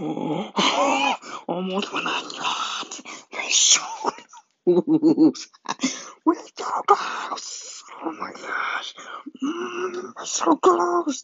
Oh, almost when I thought we're so close. We're so close. Oh my gosh. Mm, we're so close.